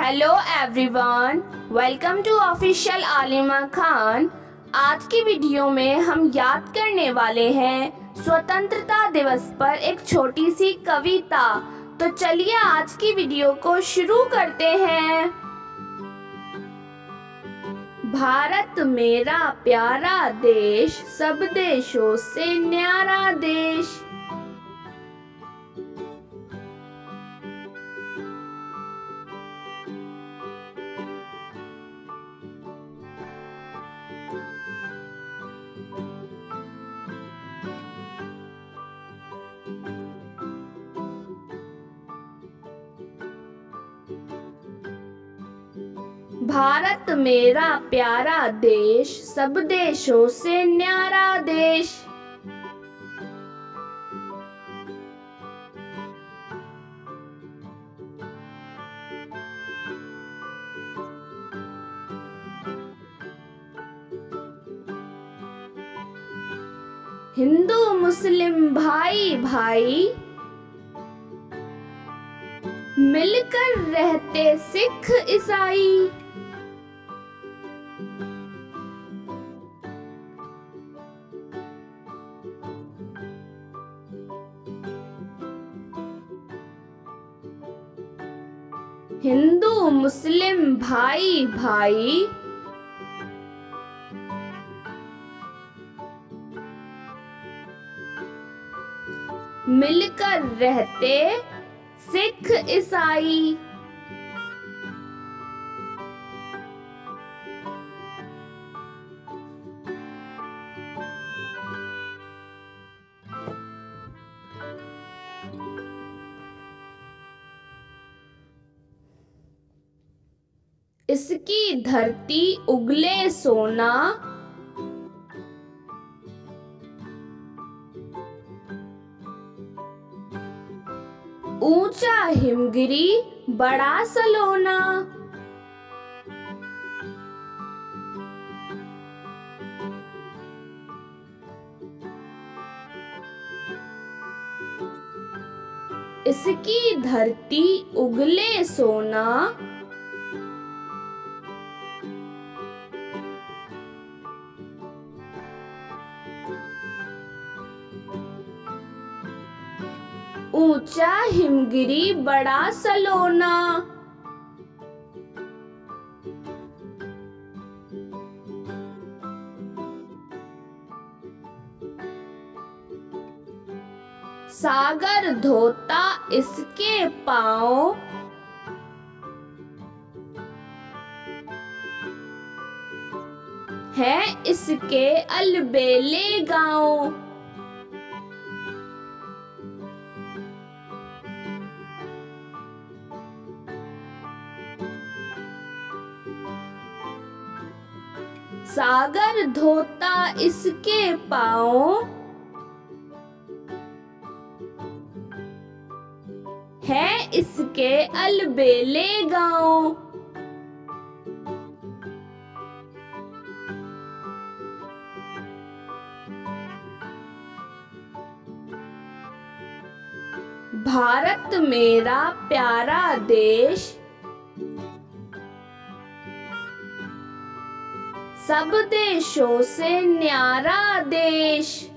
Hello everyone welcome to official Alima Khan आज की video में हम याद करने वाले हैं स्वतंत्रता दिवस पर एक छोटी सी कविता। तो चलिए आज की वीडियो को शुरू करते हैं। भारत मेरा प्यारा देश, सब देशों से न्यारा देश। भारत मेरा प्यारा देश, सब देशों से न्यारा देश। हिंदू, मुस्लिम भाई भाई, मिलकर रहते सिख ईसाई। हिंदू मुस्लिम भाई भाई। मिलकर रहते सिख ईसाई। इसकी धरती उगले सोना। ऊँचा हिमगिरी बड़ा सलोना। इसकी धरती उगले सोना। ऊँचा हिमगिरी बड़ा सलोना। सागर धोता इसके पाँव। है इसके अलबेले गाँव। सागर धोता इसके पाओ है इसके अलबेले गाँव। भारत मेरा प्यारा देश सब देशों से न्यारा देश।